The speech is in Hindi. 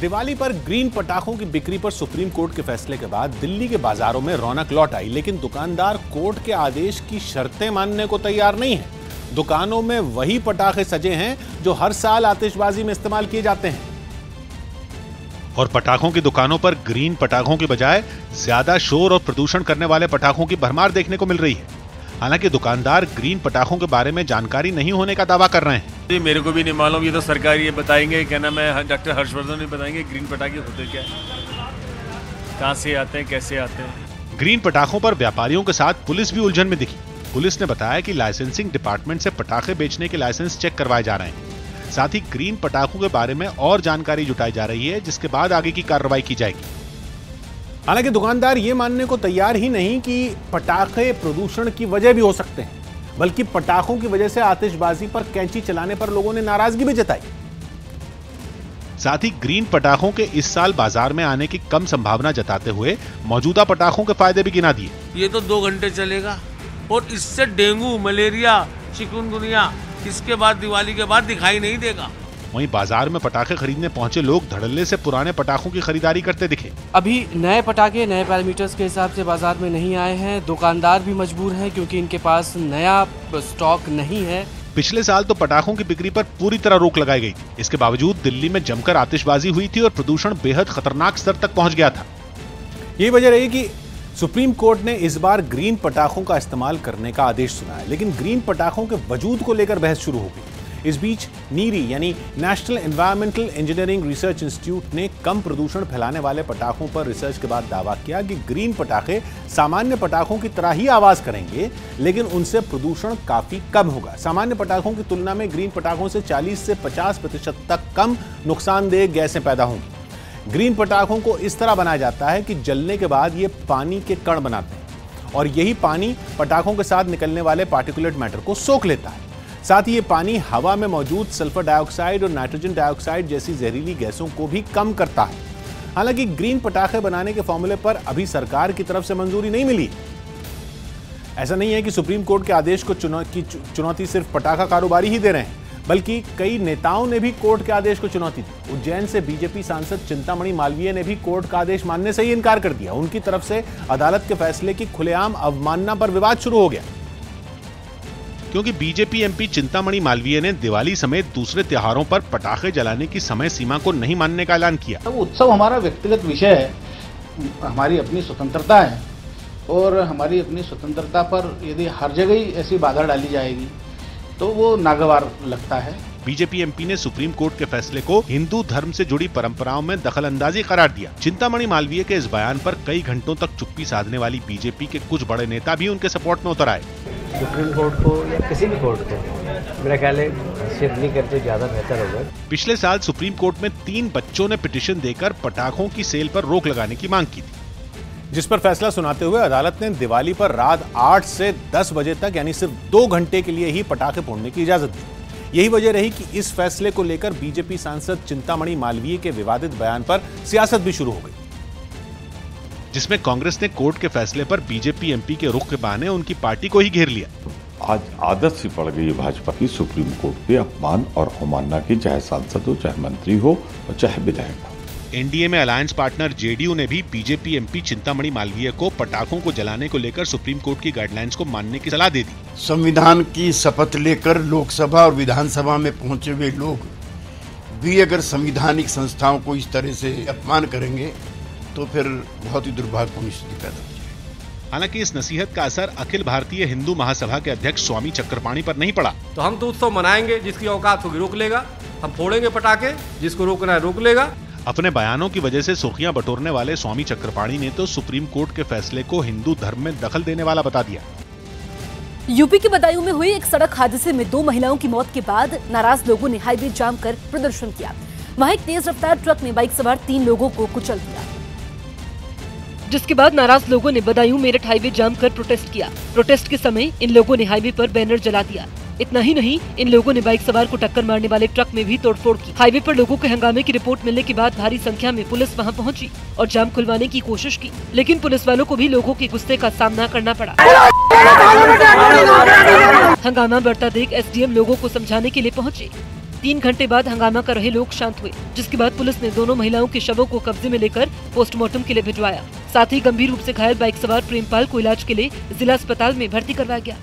दिवाली पर ग्रीन पटाखों की बिक्री पर सुप्रीम कोर्ट के फैसले के बाद दिल्ली के बाजारों में रौनक लौट आई, लेकिन दुकानदार कोर्ट के आदेश की शर्तें मानने को तैयार नहीं है। दुकानों में वही पटाखे सजे हैं जो हर साल आतिशबाजी में इस्तेमाल किए जाते हैं। और पटाखों की दुकानों पर ग्रीन पटाखों की बजाय ज़्यादा शोर और प्रदूषण करने वाले पटाखों की भरमार देखने को मिल रही है। हालाँकि दुकानदार ग्रीन पटाखों के बारे में जानकारी नहीं होने का दावा कर रहे हैं। ये मेरे को भी नहीं मालूम ये तो सरकार ये बताएँगे क्या नाम है डॉक्टर हर्षवर्धन भी बताएँगे ग्रीन पटाखे होते क्या कहाँ से आते हैं कैसे आते हैं? ग्रीन पटाखों पर व्यापारियों के साथ पुलिस भी उलझन में दिखी। पुलिस ने बताया कि लाइसेंसिंग डिपार्टमेंट से पटाखे बेचने के लाइसेंस चेक करवाए जा रहे हैं। साथ ही ग्रीन पटाखों के बारे में और जानकारी जुटाई जा रही है जिसके बाद आगे की कार्रवाई की जाएगी। हालाँकि दुकानदार ये मानने को तैयार ही नहीं कि पटाखे प्रदूषण की वजह भी हो सकते हैं बल्कि पटाखों की वजह से आतिशबाजी पर कैंची चलाने पर लोगों ने नाराज़गी भी जताई। साथ ही ग्रीन पटाखों के इस साल बाज़ार में आने की कम संभावना जताते हुए मौजूदा पटाखों के फ़ायदे भी गिना दिए। ये तो दो घंटे चलेगा और इससे डेंगू मलेरिया चिकुनगुनिया इसके बाद दिवाली के बाद दिखाई नहीं देगा। वहीं बाज़ार में पटाखे खरीदने पहुँचे लोग धड़ल्ले से पुराने पटाखों की खरीदारी करते दिखे। अभी नए पटाखे नए पैरामीटर्स के हिसाब से बाज़ार में नहीं आए हैं। दुकानदार भी मजबूर हैं क्योंकि इनके पास नया स्टॉक नहीं है। पिछले साल तो पटाखों की बिक्री पर पूरी तरह रोक लगाई गई। इसके बावजूद दिल्ली में जमकर आतिशबाजी हुई थी और प्रदूषण बेहद खतरनाक स्तर तक पहुँच गया था। यही वजह रही कि सुप्रीम कोर्ट ने इस बार ग्रीन पटाखों का इस्तेमाल करने का आदेश सुनाया लेकिन ग्रीन पटाखों के वजूद को लेकर बहस शुरू हो गई। इस बीच नीरी, यानी national environmental engineering research institute ने कम प्रदूषण फैलाने वाले पटाखों पर रिसर्च के बाद दावा किया कि ग्रीन पटाखे सामान्य पटाखों की तरह ही आवाज़ करेंगे, लेकिन उनसे प्रदूषण काफ़ी कम होगा। सामान्य पटाखों की तुलना में ग्रीन पटाखों से 40 से 50 प्रतिशत तक कम नुकसानदेह गैसें पैदा होंगी। ग्रीन पटाखों को इस तरह बनाया जाता है कि जलने के बाद ये पानी के कण बनाते हैं और यही पानी पटाखों के साथ निकलने वाले पार्टिकुलेट मैटर को सोख लेता है। साथ ही ये पानी हवा में मौजूद सल्फ़र डाइऑक्साइड और नाइट्रोजन डाइऑक्साइड जैसी जहरीली गैसों को भी कम करता है। हालाँकि ग्रीन पटाखे बनाने के फॉर्मूले पर अभी सरकार की तरफ़ से मंजूरी नहीं मिली। ऐसा नहीं है कि सुप्रीम कोर्ट के आदेश को की चुनौती सिर्फ़ पटाखा कारोबारी ही दे रहे हैं, बल्कि कई नेताओं ने भी कोर्ट के आदेश को चुनौती दी। उज्जैन से बीजेपी सांसद चिंतामणि मालवीय ने भी कोर्ट का आदेश मानने से ही इनकार कर दिया। उनकी तरफ़ से अदालत के फैसले की खुलेआम अवमानना पर विवाद शुरू हो गया। क्योंकि बीजेपी एमपी चिंतामणि मालवीय ने दिवाली समेत दूसरे त्योहारों पर पटाखे जलाने की समय सीमा को नहीं मानने का ऐलान किया। तो उत्सव हमारा व्यक्तिगत विषय है। हमारी अपनी स्वतंत्रता है और हमारी अपनी स्वतंत्रता पर यदि हर जगह ही ऐसी बाधा डाली जाएगी तो वो नागवार लगता है। बीजेपी एमपी ने सुप्रीम कोर्ट के फैसले को हिंदू धर्म से जुड़ी परंपराओं में दखल अंदाजी करार दिया। चिंतामणि मालवीय के इस बयान पर कई घंटों तक चुप्पी साधने वाली बीजेपी के कुछ बड़े नेता भी उनके सपोर्ट में उतर आए। सुप्रीम कोर्ट को या किसी भी कोर्ट को मेरा ख्याल है नहीं करते ज़्यादा बेहतर होगा। पिछले साल सुप्रीम कोर्ट में तीन बच्चों ने पिटिशन देकर पटाखों की सेल पर रोक लगाने की मांग की थी। जिस पर फैसला सुनाते हुए अदालत ने दिवाली पर रात 8 से 10 बजे तक यानी सिर्फ़ दो घंटे के लिए ही पटाखे फोड़ने की इजाज़त दी। यही वजह रही कि इस फैसले को लेकर बीजेपी सांसद चिंतामणि मालवीय के विवादित बयान पर सियासत भी शुरू हो गई। जिसमें कांग्रेस ने कोर्ट के फैसले पर बीजेपी एमपी के रुख के बहाने उनकी पार्टी को ही घेर लिया। आज आदत सी पड़ गई है भाजपा की सुप्रीम कोर्ट के अपमान और अवमानना की चाहे सांसद हो चाहे मंत्री हो और चाहे विधायक हो। एनडीए में अलायंस पार्टनर जेडीयू ने भी बीजेपी एमपी चिंतामणि मालवीय को पटाखों को जलाने को लेकर सुप्रीम कोर्ट की गाइडलाइंस को मानने की सलाह दे दी। संविधान की शपथ लेकर लोकसभा और विधानसभा में पहुँचे हुए लोग भी अगर संविधानिक संस्थाओं को इस तरह से अपमान करेंगे तो फिर बहुत ही दुर्भाग्यपूर्ण स्थिति पैदा हो जाएगी। हालाँकि इस नसीहत का असर अखिल भारतीय हिंदू महासभा के अध्यक्ष स्वामी चक्रपाणी पर नहीं पड़ा। तो हम तो उत्सव मनाएँगे जिसकी औकात होगी रोक लेगा। हम फोड़ेंगे पटाखे जिसको रोकना है रोक लेगा। अपने बयानों की वजह से सुर्खियाँ बटोरने वाले स्वामी चक्रपाणी ने तो सुप्रीम कोर्ट के फैसले को हिंदू धर्म में दखल देने वाला बता दिया। यूपी के बदायूं में हुई एक सड़क हादसे में दो महिलाओं की मौत के बाद नाराज़ लोगों ने हाईवे जाम कर प्रदर्शन किया। वहाँ एक तेज रफ्तार ट्रक ने बाइक सवार तीन लोगों को कुचल दिया। जिसके बाद नाराज़ लोगों ने बदायूं, मेरठ हाईवे जाम कर प्रोटेस्ट किया। प्रोटेस्ट के समय इन लोगों ने हाईवे पर बैनर जला दिया। इतना ही नहीं, इन लोगों ने बाइक सवार को टक्कर मारने वाले ट्रक में भी तोड़फोड़ की। हाईवे पर लोगों के हंगामे की रिपोर्ट मिलने के बाद भारी संख्या में पुलिस वहाँ पहुँची और जाम खुलवाने की कोशिश की। लेकिन पुलिस वालों को भी लोगों के गुस्से का सामना करना पड़ा। हंगामा बढ़ता देख एसडीएम लोगों को समझाने के लिए पहुँचे। तीन घंटे बाद हंगामा कर रहे लोग शांत हुए, जिसके बाद पुलिस ने दोनों महिलाओं के शवों को कब्जे में लेकर पोस्टमार्टम के लिए भिजवाया। साथ ही गंभीर रूप से घायल बाइक सवार प्रेमपाल को इलाज के लिए जिला अस्पताल में भर्ती करवाया गया।